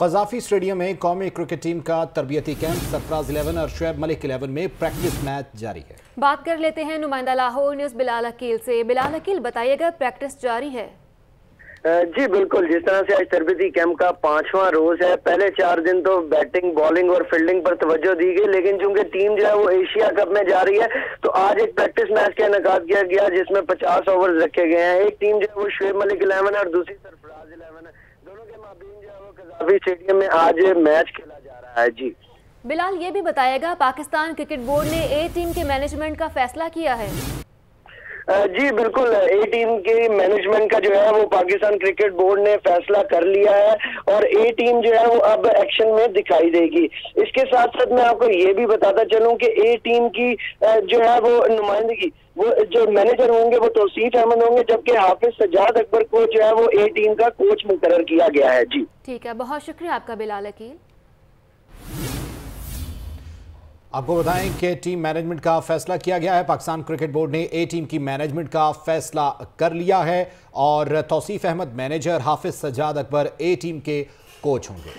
Gaddafi stadium میں قومی cricket team کا تربیتی کیمپ سرفراز الیون اور شعیب ملک الیون میں پریکٹس میچ جاری ہے۔ بات کر لیتے ہیں نمائندہ لاہور نیوز بلال اکیل سے۔ بلال اکیل بتائیے گا پریکٹس جاری ہے۔ جی بالکل جس طرح سے آج تربیتی کیمپ کا پانچواں روز ہے پہلے چار دن تو بیٹنگ بالنگ اور فیلڈنگ پر توجہ دی گئی لیکن چونکہ ٹیم جو ہے وہ ایشیا کپ میں جا رہی ہے تو آج ایک پریکٹس میچ کا انعقاد کیا گیا جس میں پچاس اوورز رکھے گئے ہیں۔ ایک ٹیم جو ہے وہ شعیب ملک الیون ہے اور دوسری سرفراز الیون۔ ہے دونوں کے مابین جو ہے وہ قذافی اسٹیڈیم میں آج میچ کھیلا جا رہا ہے۔ جی۔ بلال، یہ بھی بتائے گا پاکستان کرکٹ بورڈ نے اے ٹیم کے مینجمنٹ کا فیصلہ کیا ہے۔ جی بالکل، اے ٹیم کی مینجمنٹ کا جو ہے، وہ پاکستان کرکٹ بورڈ نے فیصلہ کر لیا ہے اور اے ٹیم جو ہے، وہ اب ایکشن میں دکھائی دے گی۔ اس کے ساتھ ساتھ میں آپ کو یہ بھی بتاتا چلوں کہ اے ٹیم کی جو ہے، وہ نمائندگی، وہ جو مینیجر ہوں گے، وہ توصیف احمد ہوں گے، جبکہ حافظ سجاد اکبر کو جو ہے، وہ اے ٹیم کا کوچ مقرر کیا گیا ہے۔ جی۔ ٹھیک ہے، بہت شکریہ آپ کا بلال اکیل آپ کو بتائیں کہ ٹیم مینجمنٹ کا فیصلہ کیا گیا ہے؟ پاکستان کرکٹ بورڈ نے اے ٹیم کی مینجمنٹ کا فیصلہ کر لیا ہے اور Tauseef Ahmed manager Hafiz Sajjad Akbar A team کے کوچ ہوں گے۔